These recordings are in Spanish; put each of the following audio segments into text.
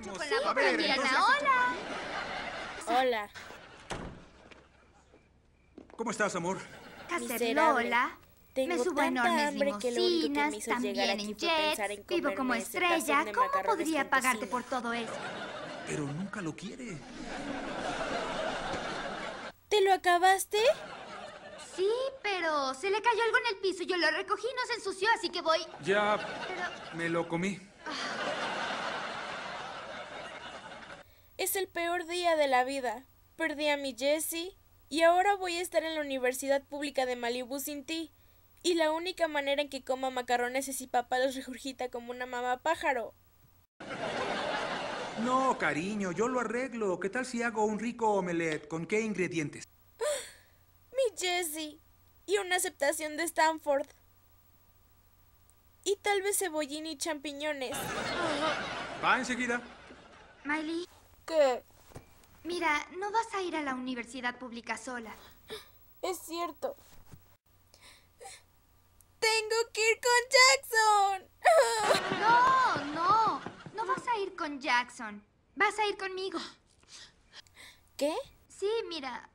queremos. con la A boca ver, llena. entonces- Hola. Hola. ¿Cómo estás, amor? Cacerola. Tengo me subo enormes hambre que lo único que me limusinas, también en jets, vivo como estrella. ¿Cómo podría pagarte por todo eso? Pero nunca lo quiere. ¿Te lo acabaste? Sí, pero se le cayó algo en el piso. Yo lo recogí y no se ensució, así que voy. Ya Pero me lo comí. Es el peor día de la vida. Perdí a mi Jessie y ahora voy a estar en la Universidad Pública de Malibu sin ti. Y la única manera en que coma macarrones es si papá los regurgita como una mamá pájaro. No, cariño, yo lo arreglo. ¿Qué tal si hago un rico omelette? ¿Con qué ingredientes? Mi Jessie. Y una aceptación de Stanford. Y tal vez cebollín y champiñones. Va enseguida. Miley, Mira, no vas a ir a la universidad pública sola. Es cierto. Tengo que ir con Jackson. No, no. No vas a ir con Jackson. Vas a ir conmigo. ¿Qué? Sí, mira.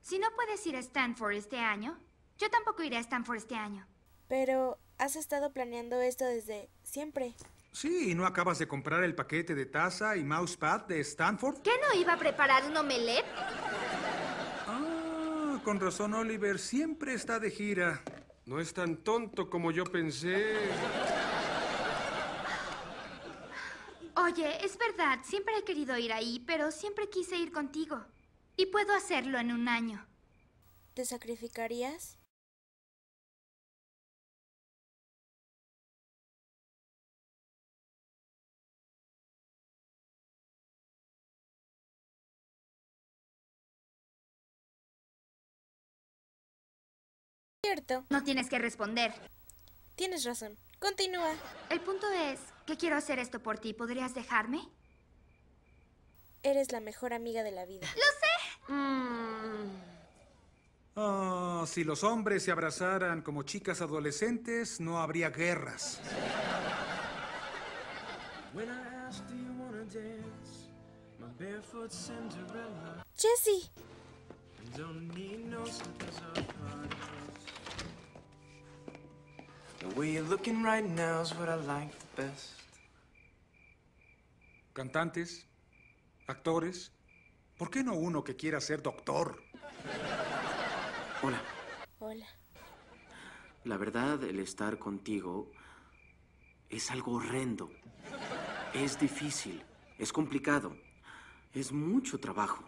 Si no puedes ir a Stanford este año, yo tampoco iré a Stanford este año. Pero has estado planeando esto desde siempre. Sí, ¿no acabas de comprar el paquete de taza y mousepad de Stanford? ¿Qué no iba a preparar un omelette? Ah, con razón Oliver siempre está de gira. No es tan tonto como yo pensé. Oye, es verdad, siempre he querido ir ahí, pero siempre quise ir contigo. Y puedo hacerlo en un año. ¿Te sacrificarías? Cierto, No tienes que responder. tienes razón. Continúa. El punto es que quiero hacer esto por ti. ¿Podrías dejarme? Eres la mejor amiga de la vida. Ah, si los hombres se abrazaran como chicas adolescentes, no habría guerras. When The way you're looking right now is what I like the best. Cantantes, actores. ¿Por qué no uno que quiera ser doctor? Hola, hola. la verdad, el estar contigo es algo horrendo. Es difícil, es complicado, es mucho trabajo.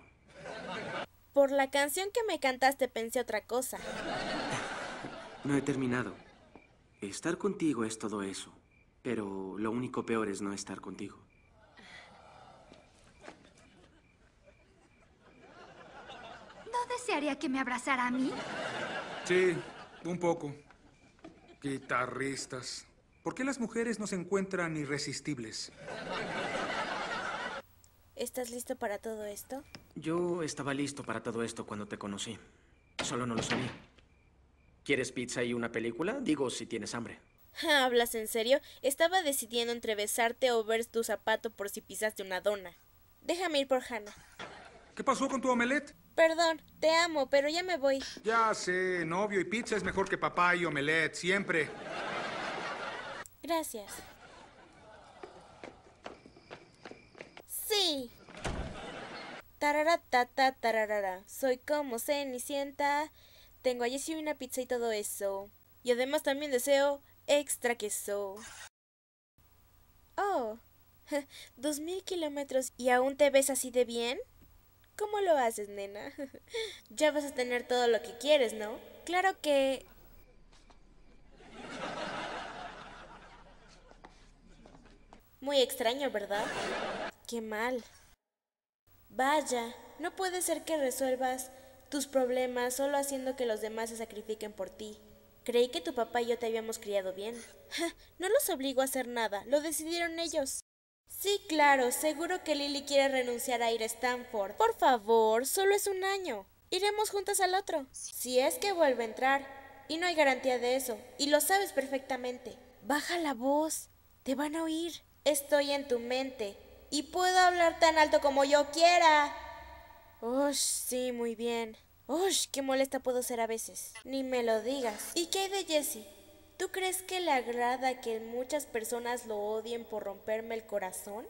Por la canción que me cantaste pensé otra cosa. No he terminado. Estar contigo es todo eso, pero lo único peor es no estar contigo. ¿No desearía que me abrazara a mí? Sí, un poco. Guitarristas. ¿Por qué las mujeres no se encuentran irresistibles? ¿Estás listo para todo esto? Yo estaba listo para todo esto cuando te conocí. Solo no lo sabía. ¿Quieres pizza y una película? Digo, si tienes hambre. ¿Hablas en serio? Estaba decidiendo entre besarte o ver tu zapato por si pisaste una dona. Déjame ir por Hannah. ¿Qué pasó con tu omelette? Perdón, te amo, pero ya me voy. Ya sé, novio y pizza es mejor que papá y omelette, siempre. Gracias. Sí. Tarara tata tararara. Soy como Cenicienta. Tengo a Jessie una pizza y todo eso. Y además también deseo extra queso. Oh. Dos mil kilómetros y aún te ves así de bien. ¿Cómo lo haces, nena? ya vas a tener todo lo que quieres, ¿no? Claro que Muy extraño, ¿verdad? Qué mal. Vaya, no puede ser que resuelvas tus problemas solo haciendo que los demás se sacrifiquen por ti. Creí que tu papá y yo te habíamos criado bien. No los obligo a hacer nada, lo decidieron ellos. Sí, claro, seguro que Lily quiere renunciar a ir a Stanford. Por favor, solo es un año. Iremos juntas al otro. Si es que vuelve a entrar. Y no hay garantía de eso. Y lo sabes perfectamente. Baja la voz. Te van a oír. Estoy en tu mente. Y puedo hablar tan alto como yo quiera. Ush, sí, muy bien. Ush, qué molesta puedo ser a veces. Ni me lo digas. ¿Y qué hay de Jesse? ¿Tú crees que le agrada que muchas personas lo odien por romperme el corazón?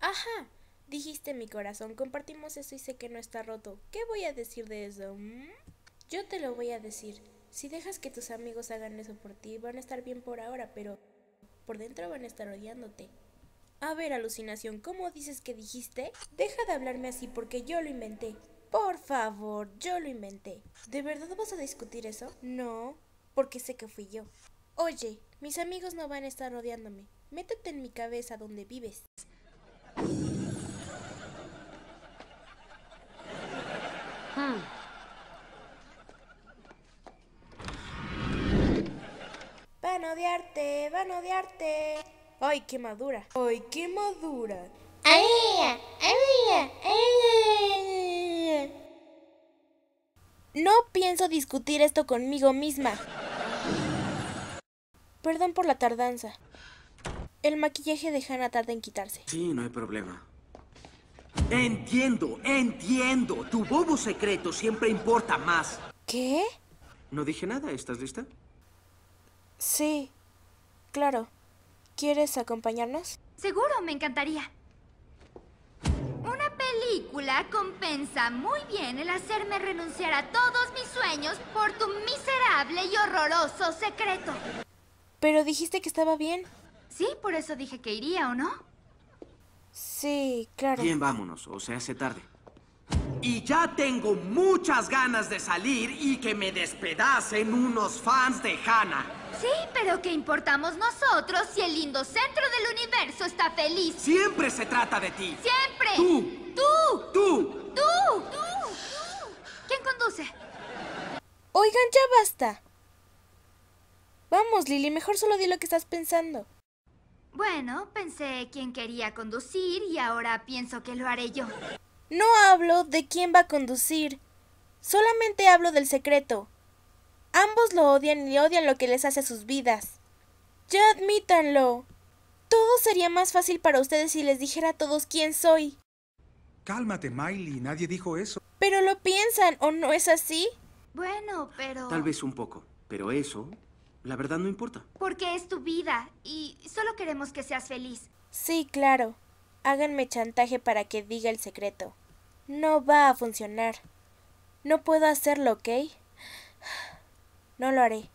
Ajá, dijiste mi corazón, compartimos eso y sé que no está roto. ¿Qué voy a decir de eso? mm? Yo te lo voy a decir. Si dejas que tus amigos hagan eso por ti, van a estar bien por ahora, pero por dentro van a estar odiándote. A ver, alucinación, ¿cómo dices que dijiste? Deja de hablarme así porque yo lo inventé. Por favor, yo lo inventé. ¿De verdad vas a discutir eso? No, porque sé que fui yo. Oye, mis amigos no van a estar odiándome. Métete en mi cabeza donde vives. Van a odiarte, van a odiarte. Ay, qué madura. Ay, qué madura. No pienso discutir esto conmigo misma. Perdón por la tardanza. El maquillaje de Hannah tarda en quitarse. Sí, no hay problema. Entiendo, entiendo. Tu bobo secreto siempre importa más. ¿Qué? No dije nada, ¿estás lista? Sí, claro. ¿Quieres acompañarnos? Seguro, me encantaría. Una película compensa muy bien el hacerme renunciar a todos mis sueños por tu miserable y horroroso secreto. Pero dijiste que estaba bien. Sí, por eso dije que iría, ¿o no? Sí, claro. Bien, vámonos, o se hace tarde. Y ya tengo muchas ganas de salir y que me despedacen unos fans de Hannah. Sí, pero ¿qué importamos nosotros si el lindo centro del universo está feliz? Siempre se trata de ti. ¡Siempre! Tú. ¡Tú! Tú. ¡Tú! ¡Tú! ¿Quién conduce? Oigan, ya basta. Vamos, Lily, mejor solo di lo que estás pensando. Bueno, pensé quién quería conducir y ahora pienso que lo haré yo. No hablo de quién va a conducir. Solamente hablo del secreto. Ambos lo odian y odian lo que les hace a sus vidas. Ya admítanlo. Todo sería más fácil para ustedes si les dijera a todos quién soy. Cálmate, Miley. Nadie dijo eso. Pero lo piensan, ¿o no es así? Bueno, pero... Tal vez un poco, pero eso, la verdad no importa. Porque es tu vida y solo queremos que seas feliz. Sí, claro. Háganme chantaje para que diga el secreto. No va a funcionar. No puedo hacerlo, ¿ok? No lo haré.